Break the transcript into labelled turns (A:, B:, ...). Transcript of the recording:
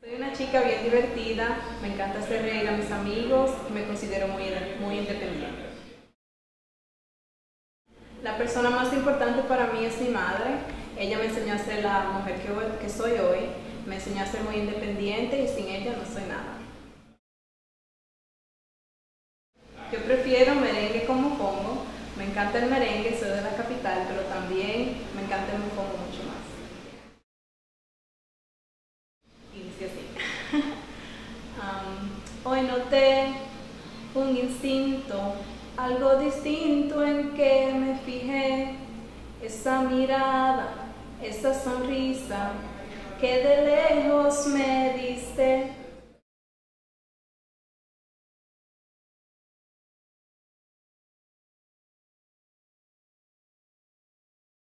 A: Soy una chica bien divertida, me encanta hacer reír a mis amigos y me considero muy, muy independiente. La persona más importante para mí es mi madre. Ella me enseñó a ser la mujer que, que soy hoy, me enseñó a ser muy independiente y sin ella no soy nada. Yo prefiero merengue como pongo. Me encanta el merengue, soy de la capital, pero también me encanta el mofongo mucho más. Y dice así. um, hoy noté un instinto, algo distinto en que me fijé. Esa mirada, esa sonrisa que de